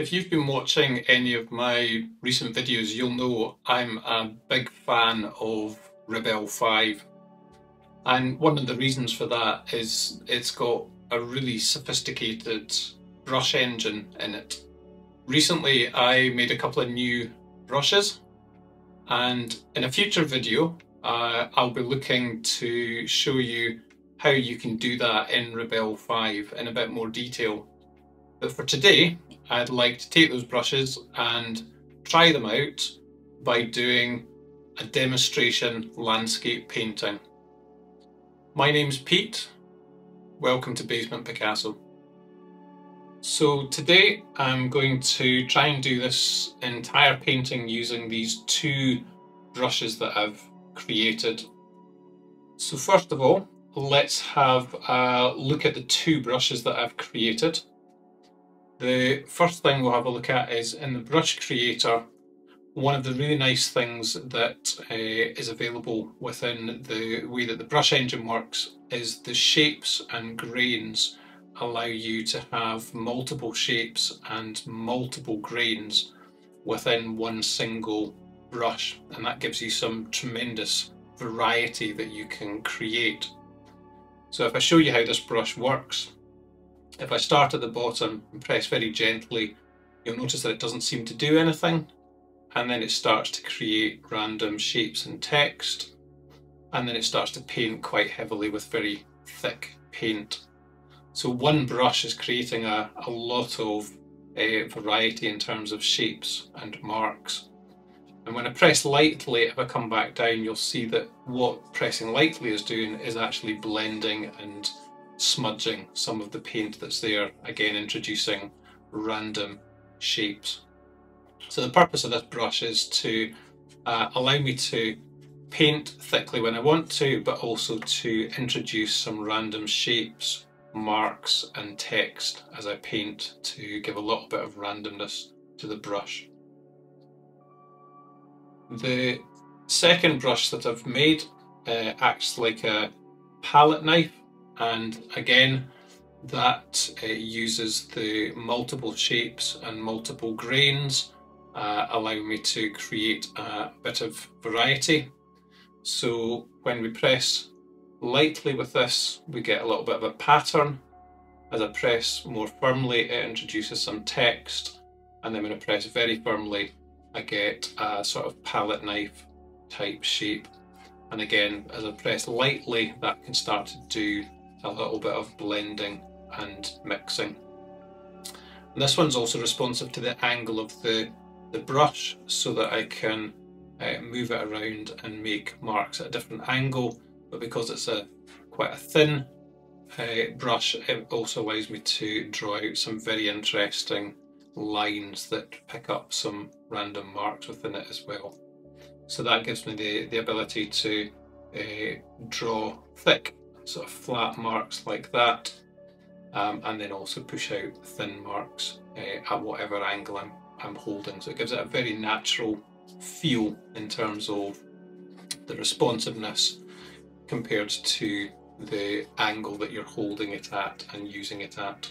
If you've been watching any of my recent videos, you'll know I'm a big fan of Rebelle 5. And one of the reasons for that is it's got a really sophisticated brush engine in it. Recently, I made a couple of new brushes and in a future video, uh, I'll be looking to show you how you can do that in Rebelle 5 in a bit more detail. But for today, I'd like to take those brushes and try them out by doing a demonstration landscape painting. My name's Pete. Welcome to Basement Picasso. So today I'm going to try and do this entire painting using these two brushes that I've created. So first of all, let's have a look at the two brushes that I've created. The first thing we'll have a look at is in the brush creator, one of the really nice things that uh, is available within the way that the brush engine works is the shapes and grains allow you to have multiple shapes and multiple grains within one single brush and that gives you some tremendous variety that you can create. So if I show you how this brush works, if I start at the bottom and press very gently, you'll notice that it doesn't seem to do anything. And then it starts to create random shapes and text. And then it starts to paint quite heavily with very thick paint. So one brush is creating a, a lot of uh, variety in terms of shapes and marks. And when I press lightly, if I come back down, you'll see that what pressing lightly is doing is actually blending and smudging some of the paint that's there, again introducing random shapes. So the purpose of this brush is to uh, allow me to paint thickly when I want to, but also to introduce some random shapes, marks and text as I paint to give a little bit of randomness to the brush. The second brush that I've made uh, acts like a palette knife and again that uh, uses the multiple shapes and multiple grains uh, allowing me to create a bit of variety. So when we press lightly with this we get a little bit of a pattern. As I press more firmly it introduces some text and then when I press very firmly I get a sort of palette knife type shape and again as I press lightly that can start to do a little bit of blending and mixing. And this one's also responsive to the angle of the, the brush so that I can uh, move it around and make marks at a different angle but because it's a quite a thin uh, brush it also allows me to draw out some very interesting lines that pick up some random marks within it as well. So that gives me the, the ability to uh, draw thick sort of flat marks like that um, and then also push out thin marks uh, at whatever angle I'm, I'm holding. So it gives it a very natural feel in terms of the responsiveness compared to the angle that you're holding it at and using it at.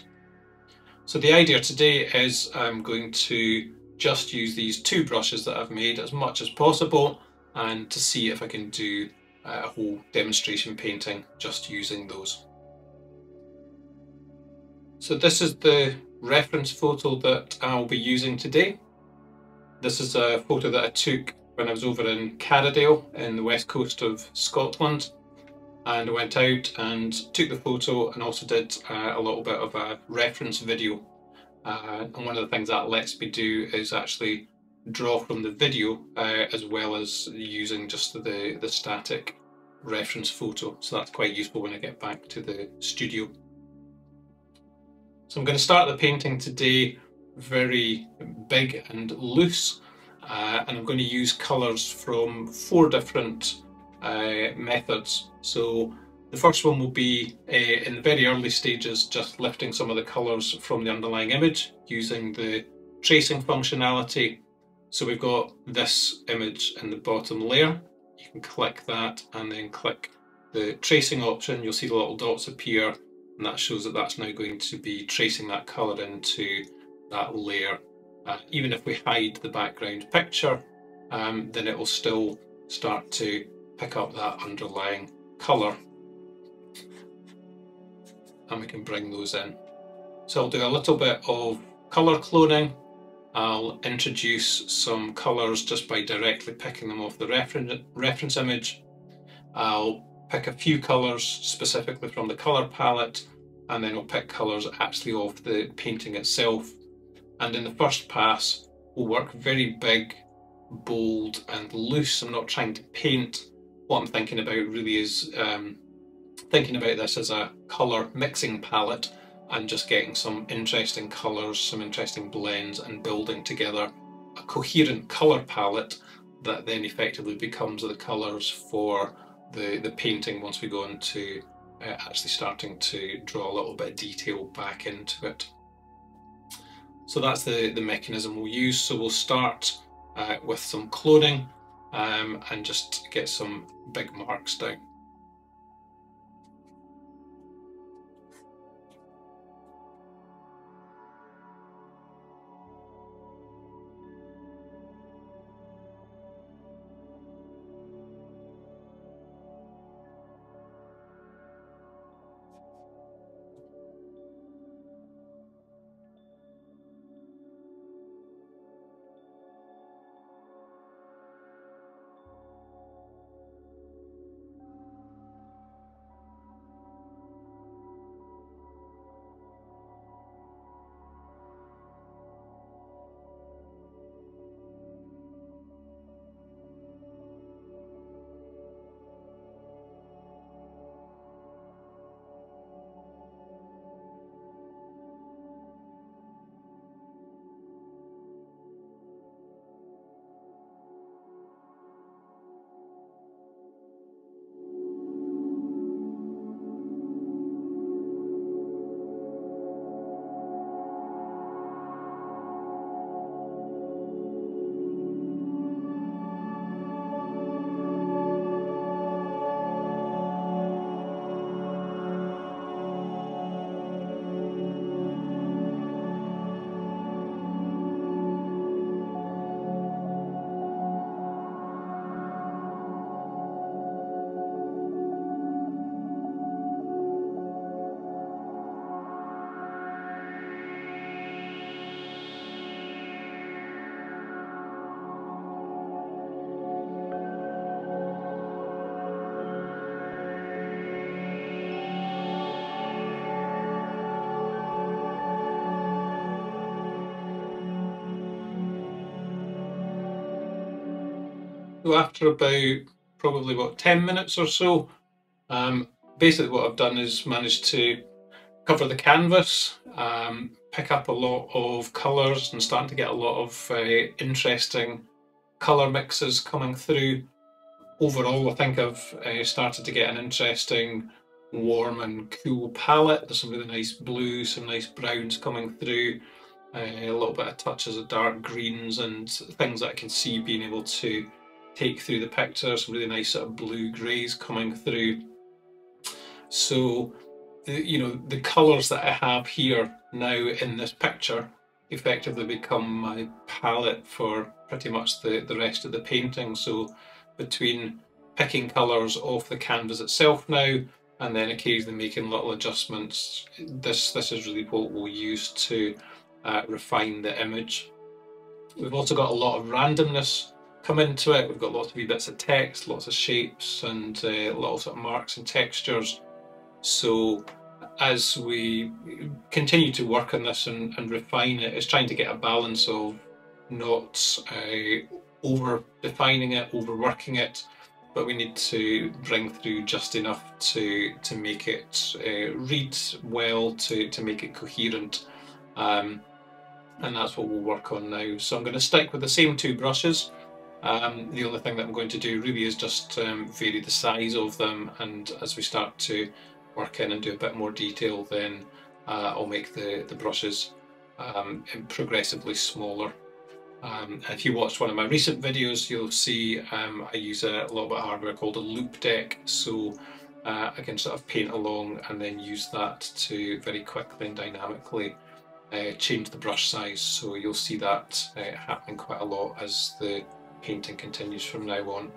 So the idea today is I'm going to just use these two brushes that I've made as much as possible and to see if I can do a whole demonstration painting just using those. So this is the reference photo that I'll be using today. This is a photo that I took when I was over in Carradale in the west coast of Scotland and I went out and took the photo and also did uh, a little bit of a reference video uh, and one of the things that lets me do is actually draw from the video uh, as well as using just the, the static reference photo. So that's quite useful when I get back to the studio. So I'm going to start the painting today very big and loose uh, and I'm going to use colours from four different uh, methods. So the first one will be uh, in the very early stages just lifting some of the colours from the underlying image using the tracing functionality so we've got this image in the bottom layer. You can click that and then click the tracing option. You'll see the little dots appear and that shows that that's now going to be tracing that colour into that layer uh, even if we hide the background picture, um, then it will still start to pick up that underlying colour. And we can bring those in. So I'll do a little bit of colour cloning. I'll introduce some colours just by directly picking them off the reference, reference image. I'll pick a few colours specifically from the colour palette and then I'll pick colours actually off the painting itself. And in the first pass, we'll work very big, bold and loose. I'm not trying to paint. What I'm thinking about really is um, thinking about this as a colour mixing palette and just getting some interesting colours, some interesting blends and building together a coherent colour palette that then effectively becomes the colours for the, the painting once we go into uh, actually starting to draw a little bit of detail back into it. So that's the, the mechanism we'll use. So we'll start uh, with some cloning um, and just get some big marks down. So after about probably what 10 minutes or so, um, basically what I've done is managed to cover the canvas, um, pick up a lot of colours and starting to get a lot of uh, interesting colour mixes coming through. Overall, I think I've uh, started to get an interesting warm and cool palette. There's some really nice blues, some nice browns coming through, uh, a little bit of touches of dark greens and things that I can see being able to take through the picture, some really nice sort of blue greys coming through. So, the, you know, the colours that I have here now in this picture effectively become my palette for pretty much the, the rest of the painting. So between picking colours off the canvas itself now and then occasionally making little adjustments, this, this is really what we'll use to uh, refine the image. We've also got a lot of randomness come into it. We've got lots of wee bits of text, lots of shapes and uh, lots of marks and textures. So as we continue to work on this and, and refine it, it's trying to get a balance of not uh, over defining it, overworking it, but we need to bring through just enough to to make it uh, read well, to, to make it coherent. Um, and that's what we'll work on now. So I'm going to stick with the same two brushes. Um, the only thing that I'm going to do really is just um, vary the size of them and as we start to work in and do a bit more detail then uh, I'll make the, the brushes um, progressively smaller. Um, if you watched one of my recent videos you'll see um, I use a, little bit of hardware called a Loupedeck so uh, I can sort of paint along and then use that to very quickly and dynamically uh, change the brush size. So you'll see that uh, happening quite a lot as the painting continues from now on.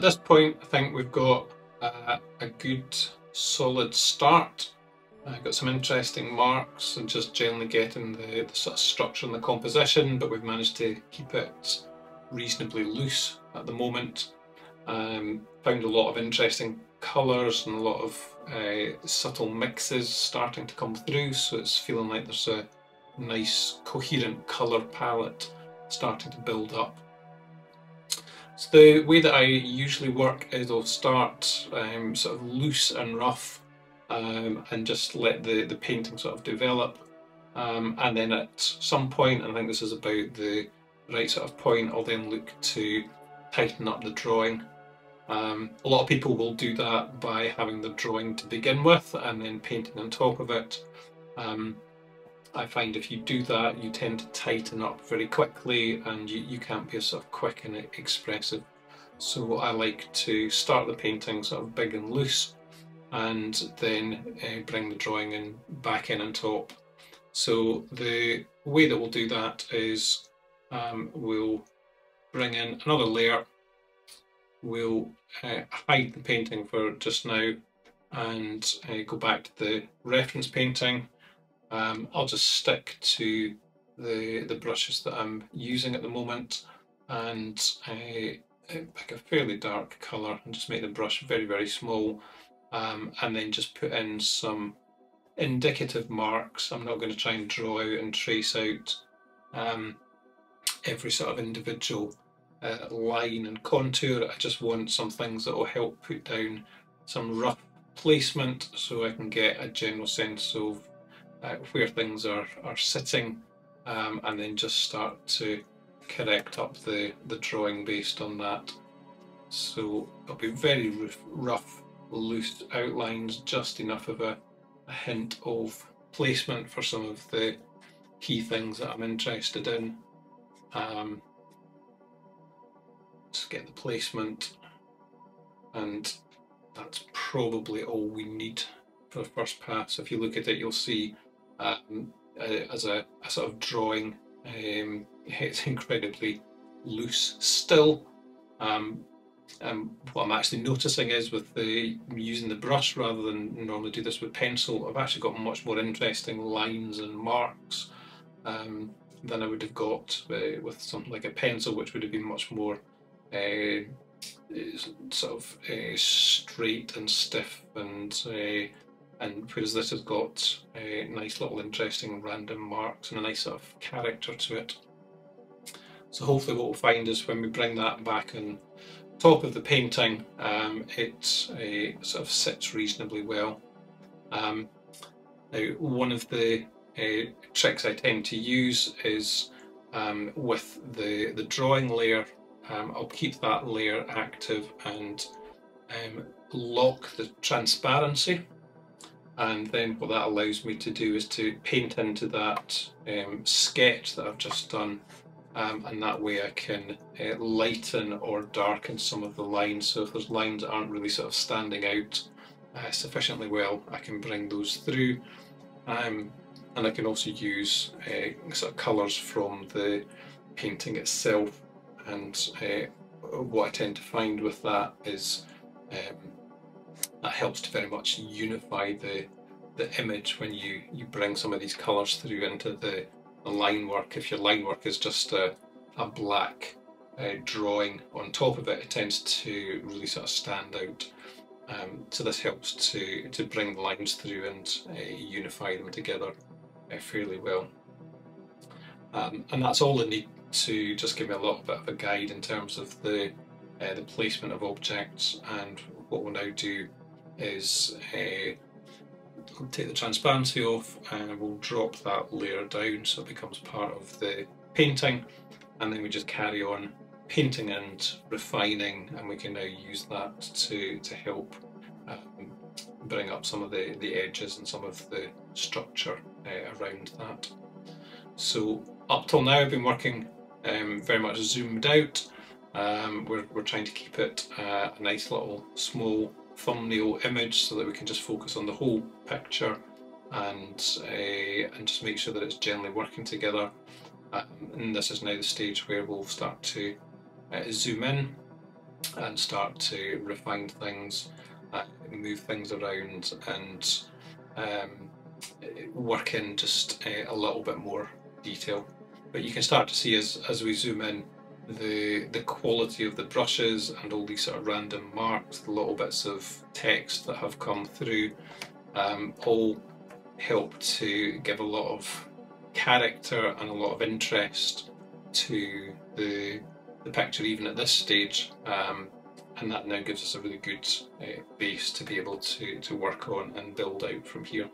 At this point, I think we've got uh, a good solid start. I've uh, got some interesting marks and just generally getting the, the, sort of structure and the composition, but we've managed to keep it reasonably loose at the moment. Um, found a lot of interesting colours and a lot of uh, subtle mixes starting to come through, so it's feeling like there's a nice coherent colour palette starting to build up. So the way that I usually work is I'll start um, sort of loose and rough um, and just let the, the painting sort of develop. Um, and then at some point, I think this is about the right sort of point, I'll then look to tighten up the drawing. Um, a lot of people will do that by having the drawing to begin with and then painting on top of it. Um, I find if you do that, you tend to tighten up very quickly and you, you can't be sort of quick and expressive. So I like to start the painting sort of big and loose and then uh, bring the drawing in back in on top. So the way that we'll do that is um, we'll bring in another layer, we'll uh, hide the painting for just now and uh, go back to the reference painting um, I'll just stick to the, the brushes that I'm using at the moment and uh, pick a fairly dark colour and just make the brush very, very small um, and then just put in some indicative marks. I'm not going to try and draw out and trace out um, every sort of individual uh, line and contour. I just want some things that will help put down some rough placement so I can get a general sense of uh, where things are, are sitting um, and then just start to correct up the, the drawing based on that. So it'll be very rough, loose outlines, just enough of a, a hint of placement for some of the key things that I'm interested in. Um, get the placement and that's probably all we need for the first pass. If you look at it, you'll see um, as a, a, sort of drawing. Um, it's incredibly loose still. Um, um, what I'm actually noticing is with the using the brush rather than normally do this with pencil, I've actually got much more interesting lines and marks um, than I would have got uh, with something like a pencil, which would have been much more uh, sort of uh, straight and stiff and uh, and whereas this has got a nice little interesting random marks and a nice sort of character to it. So hopefully what we'll find is when we bring that back on top of the painting, um, it uh, sort of sits reasonably well. Um, now one of the uh, tricks I tend to use is um, with the, the drawing layer, um, I'll keep that layer active and um, lock the transparency and then what that allows me to do is to paint into that um, sketch that I've just done um, and that way I can uh, lighten or darken some of the lines. So if those lines aren't really sort of standing out uh, sufficiently well I can bring those through. Um, and I can also use uh, sort of colours from the painting itself. And uh, what I tend to find with that is um, that helps to very much unify the the image when you you bring some of these colours through into the, the line work. If your line work is just a, a black uh, drawing on top of it, it tends to really sort of stand out. Um, so this helps to to bring the lines through and uh, unify them together uh, fairly well. Um, and that's all I need to just give me a little bit of a guide in terms of the uh, the placement of objects and what we'll now do is uh, take the transparency off and we'll drop that layer down so it becomes part of the painting and then we just carry on painting and refining and we can now use that to, to help um, bring up some of the, the edges and some of the structure uh, around that. So up till now I've been working um, very much zoomed out. Um, we're, we're trying to keep it uh, a nice little small thumbnail image so that we can just focus on the whole picture and uh, and just make sure that it's generally working together. Um, and this is now the stage where we'll start to uh, zoom in and start to refine things, uh, move things around and um, work in just a little bit more detail. But you can start to see as, as we zoom in the the quality of the brushes and all these sort of random marks, the little bits of text that have come through, um, all help to give a lot of character and a lot of interest to the the picture even at this stage um, and that now gives us a really good uh, base to be able to, to work on and build out from here.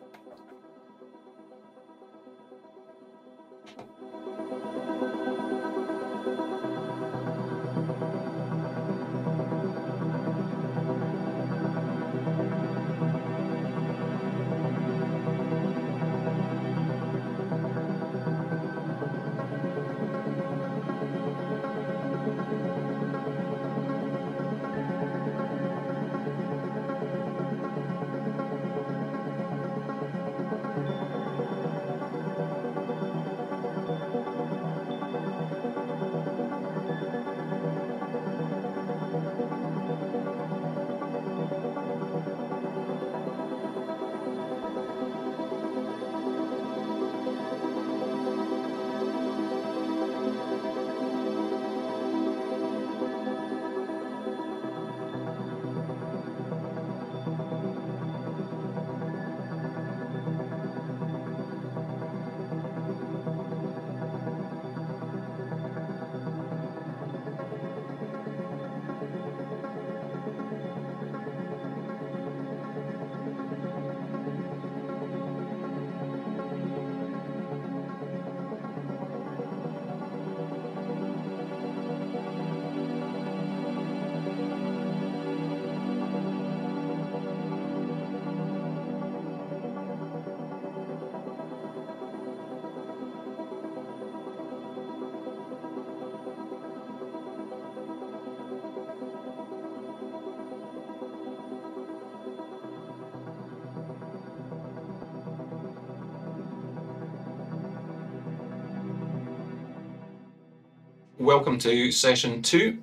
Welcome to session two.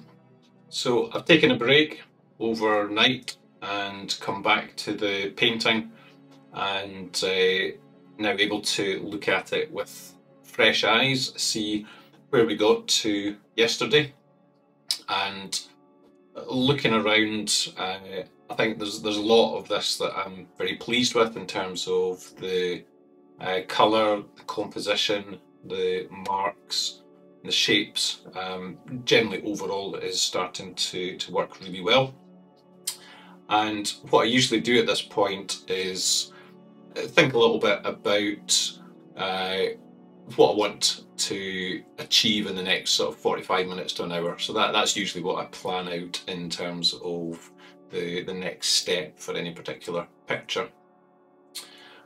So I've taken a break overnight and come back to the painting and uh, now able to look at it with fresh eyes, see where we got to yesterday and looking around uh, I think there's there's a lot of this that I'm very pleased with in terms of the uh, colour, the composition, the marks, the shapes um, generally overall is starting to, to work really well. And what I usually do at this point is uh, think a little bit about uh, what I want to achieve in the next sort of 45 minutes to an hour. So that, that's usually what I plan out in terms of the, the next step for any particular picture.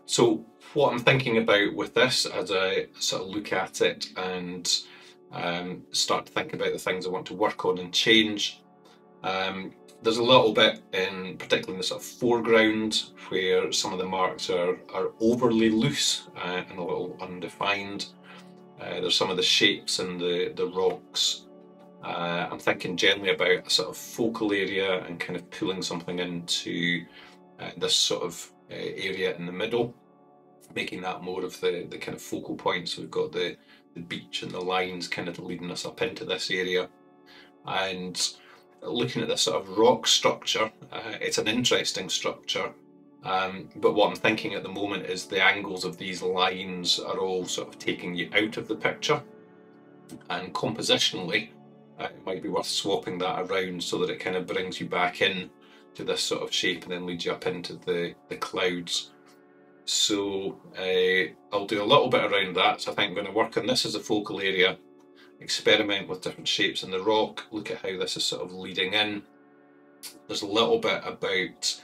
So what I'm thinking about with this as I sort of look at it and um, start to think about the things I want to work on and change. Um, there's a little bit in, particularly in the sort of foreground, where some of the marks are, are overly loose uh, and a little undefined. Uh, there's some of the shapes and the, the rocks. Uh, I'm thinking generally about a sort of focal area and kind of pulling something into uh, this sort of uh, area in the middle, making that more of the, the kind of focal point. So we've got the, the beach and the lines kind of leading us up into this area. And looking at this sort of rock structure, uh, it's an interesting structure. Um, but what I'm thinking at the moment is the angles of these lines are all sort of taking you out of the picture. And compositionally, uh, it might be worth swapping that around so that it kind of brings you back in to this sort of shape and then leads you up into the, the clouds. So uh, I'll do a little bit around that. So I think I'm going to work on this as a focal area experiment with different shapes in the rock, look at how this is sort of leading in. There's a little bit about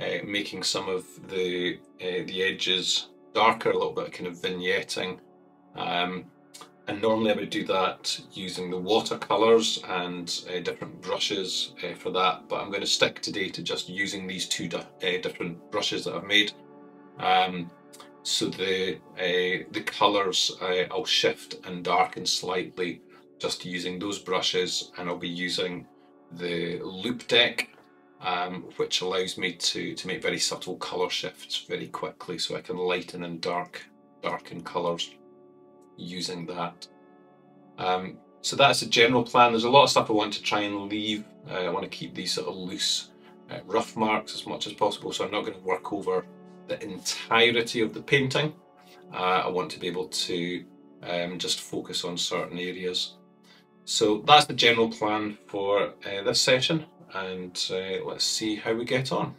uh, making some of the uh, the edges darker, a little bit of kind of vignetting. Um, and normally I would do that using the watercolours and uh, different brushes for that, but I'm going to stick today to just using these two di different brushes that I've made. Um, so the uh, the colours uh, I'll shift and darken slightly just using those brushes and I'll be using the Loupedeck um, which allows me to, to make very subtle colour shifts very quickly so I can lighten and dark darken colours using that. Um, so that's the general plan. There's a lot of stuff I want to try and leave. Uh, I want to keep these sort of loose uh, rough marks as much as possible so I'm not going to work over the entirety of the painting. Uh, I want to be able to um, just focus on certain areas. So that's the general plan for uh, this session and uh, let's see how we get on.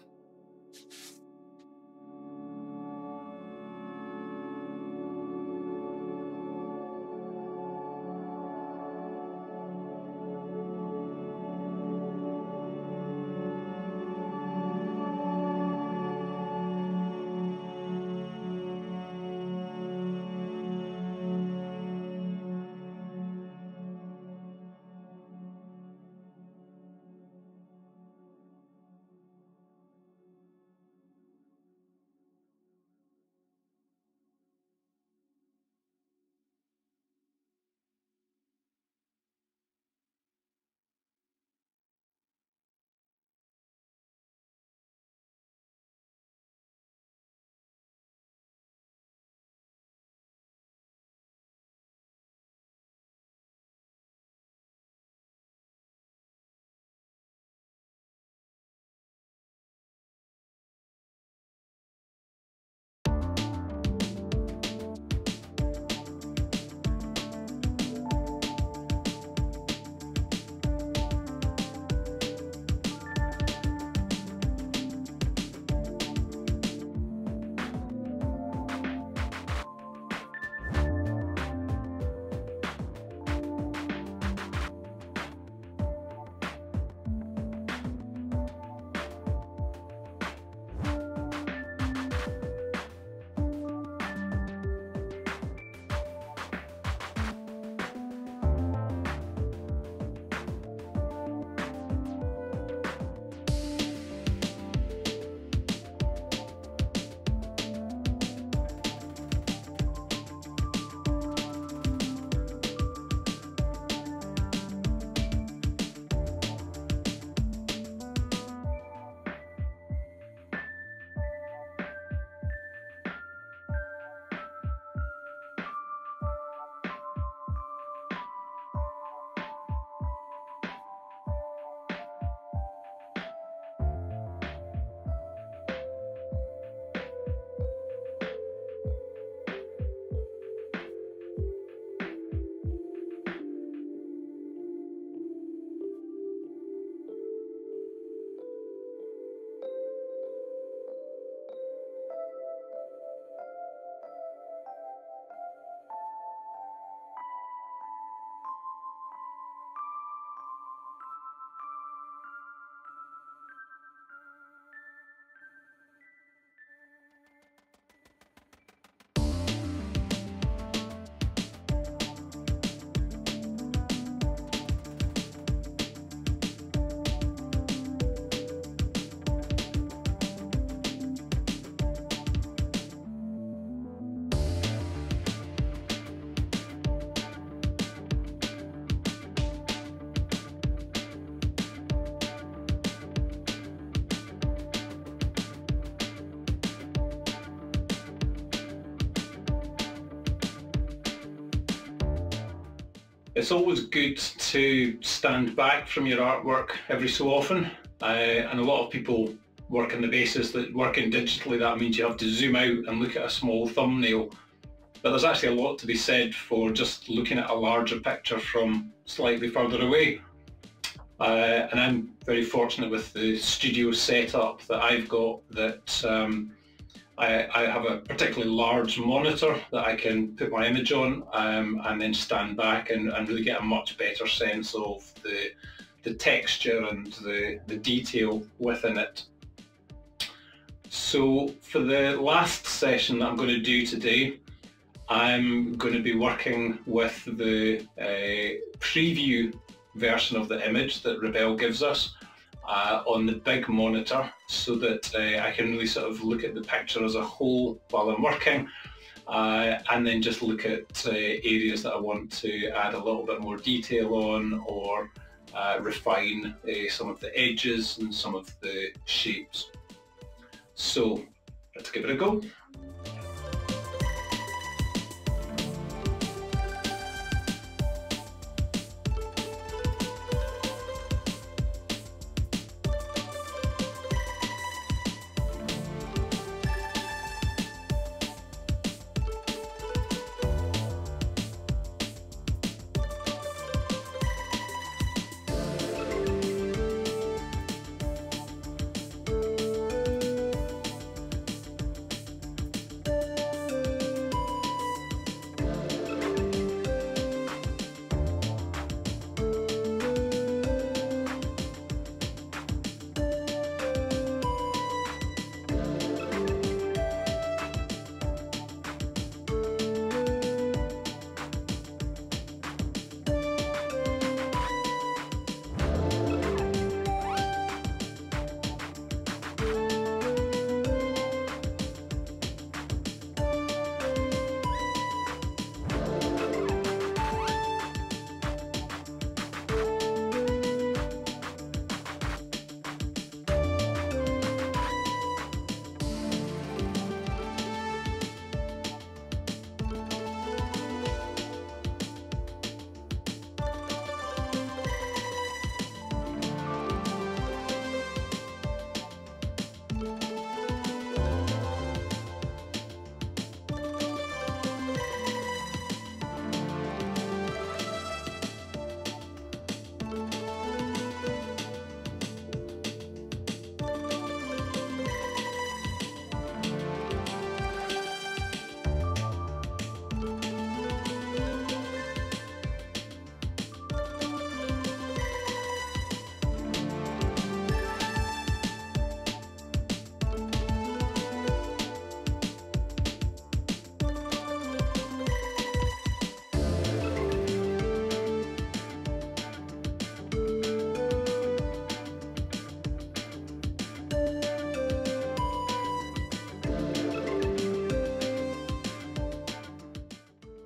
It's always good to stand back from your artwork every so often uh, and a lot of people work on the basis that working digitally that means you have to zoom out and look at a small thumbnail but there's actually a lot to be said for just looking at a larger picture from slightly further away. Uh, and I'm very fortunate with the studio setup that I've got that um, I, I, have a particularly large monitor that I can put my image on um, and then stand back and, and, really get a much better sense of the, the texture and the, the detail within it. So for the last session that I'm going to do today, I'm going to be working with the uh, preview version of the image that Rebelle gives us uh, on the big monitor so that uh, I can really sort of look at the picture as a whole while I'm working uh, and then just look at uh, areas that I want to add a little bit more detail on or uh, refine uh, some of the edges and some of the shapes. So let's give it a go.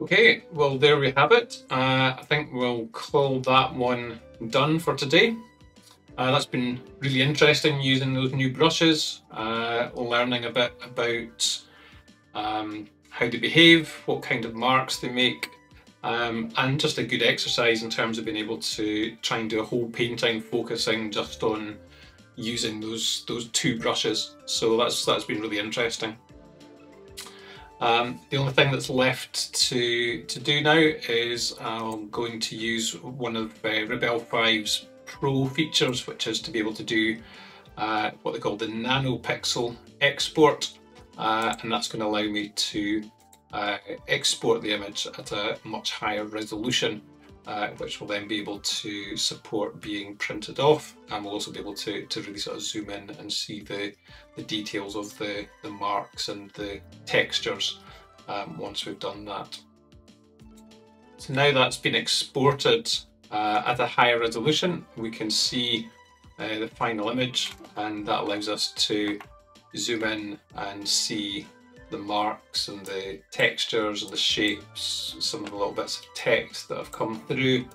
Okay, well there we have it. Uh, I think we'll call that one done for today. Uh, that's been really interesting using those new brushes, uh, learning a bit about um, how they behave, what kind of marks they make, um, and just a good exercise in terms of being able to try and do a whole painting focusing just on using those those two brushes. So that's that's been really interesting. Um, the only thing that's left to, to do now is I'm going to use one of uh, Rebelle 5's Pro features, which is to be able to do uh, what they call the nanopixel export, uh, and that's going to allow me to uh, export the image at a much higher resolution uh, which will then be able to support being printed off and we'll also be able to, to really sort of zoom in and see the, the details of the, the marks and the textures um, once we've done that. So now that's been exported uh, at a higher resolution, we can see uh, the final image and that allows us to zoom in and see the marks and the textures and the shapes, some of the little bits of text that have come through,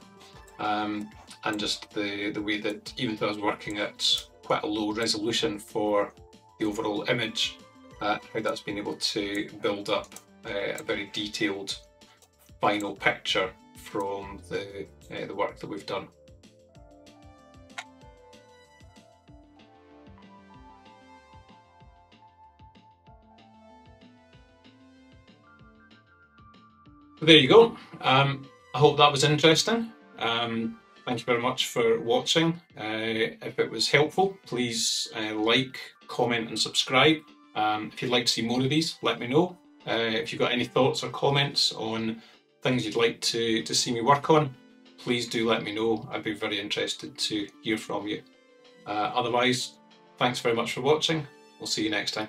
um, and just the, the way that even though I was working at quite a low resolution for the overall image, uh, how that's been able to build up uh, a very detailed final picture from the, uh, the work that we've done. There you go. Um, I hope that was interesting. Um, thank you very much for watching. Uh, if it was helpful, please uh, like, comment and subscribe. Um, if you'd like to see more of these, let me know. Uh, if you've got any thoughts or comments on things you'd like to, to see me work on, please do let me know. I'd be very interested to hear from you. Uh, otherwise, thanks very much for watching. We'll see you next time.